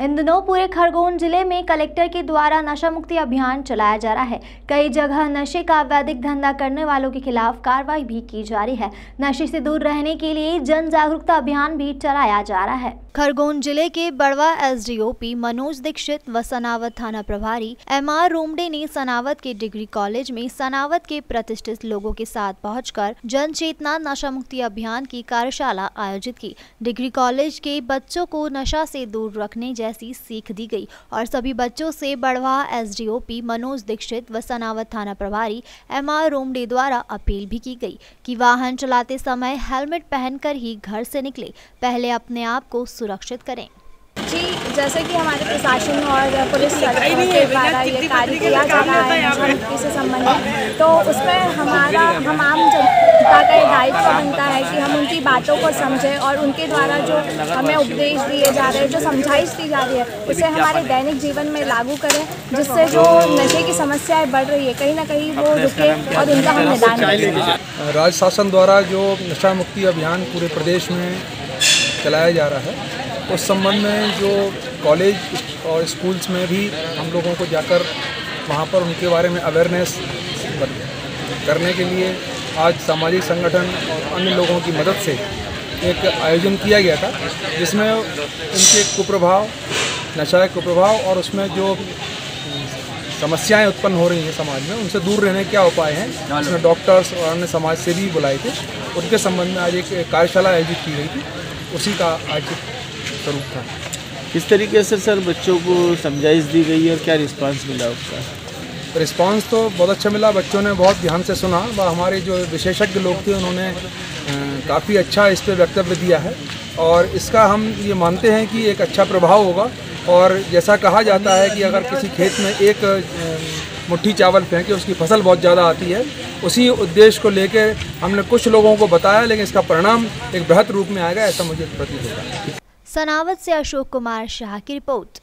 दिनों पूरे खरगोन ज़िले में कलेक्टर के द्वारा नशा मुक्ति अभियान चलाया जा रहा है। कई जगह नशे का वैदिक धंधा करने वालों के खिलाफ कार्रवाई भी की जा रही है। नशे से दूर रहने के लिए जन जागरूकता अभियान भी चलाया जा रहा है। खरगोन ज़िले के बड़वा एसडीओपी मनोज दीक्षित व सनावत थाना प्रभारी एम आर रोमडे ने सनावत के डिग्री कॉलेज में सनावत के प्रतिष्ठित लोगों के साथ पहुंचकर जन चेतना नशा मुक्ति अभियान की कार्यशाला आयोजित की। डिग्री कॉलेज के बच्चों को नशा से दूर रखने सीख दी गई और सभी बच्चों से बड़वा एसडीओपी मनोज दीक्षित व सनावत थाना प्रभारी एम आर रोमडे द्वारा अपील भी की गई कि वाहन चलाते समय हेलमेट पहनकर ही घर से निकले। पहले अपने आप को सुरक्षित करें। जी जैसे कि हमारे प्रशासन और पुलिस के द्वारा ये कार्य किया जा रहा है नशा मुक्ति से संबंधित। तो उसमें हमारा हम आम जनता का दायित्व बनता है कि हम उनकी बातों को समझें और उनके द्वारा जो हमें उपदेश दिए जा रहे हैं जो समझाइश दी जा रही है उसे हमारे दैनिक जीवन में लागू करें जिससे जो नशे की समस्याएँ बढ़ रही है कहीं ना कहीं वो रुके और उनका हम निदान करें। राज्य शासन द्वारा जो नशा मुक्ति अभियान पूरे प्रदेश में चलाया जा रहा है उस संबंध में जो कॉलेज और स्कूल्स में भी हम लोगों को जाकर वहाँ पर उनके बारे में अवेयरनेस करने के लिए आज सामाजिक संगठन और अन्य लोगों की मदद से एक आयोजन किया गया था, जिसमें उनके कुप्रभाव नशा कुप्रभाव और उसमें जो समस्याएँ उत्पन्न हो रही हैं समाज में, उनसे दूर रहने क्या उपाय हैं उसमें डॉक्टर्स और अन्य समाज से भी बुलाए थे। उनके संबंध में आज एक कार्यशाला आयोजित की गई थी, उसी का आज स्वरूप था। किस तरीके से सर बच्चों को समझाइश दी गई और क्या रिस्पांस मिला उसका? रिस्पांस तो बहुत अच्छा मिला। बच्चों ने बहुत ध्यान से सुना व हमारे जो विशेषज्ञ लोग थे, उन्होंने काफ़ी अच्छा इस पर वक्तव्य दिया है और इसका हम ये मानते हैं कि एक अच्छा प्रभाव होगा और जैसा कहा जाता है कि अगर किसी खेत में एक मुट्ठी चावल फेंके, उसकी फ़सल बहुत ज़्यादा आती है, उसी उद्देश्य को लेकर हमने कुछ लोगों को बताया, लेकिन इसका परिणाम एक बृहत रूप में आएगा, ऐसा मुझे प्रतीत होता है। सनावत से अशोक कुमार शाह की रिपोर्ट।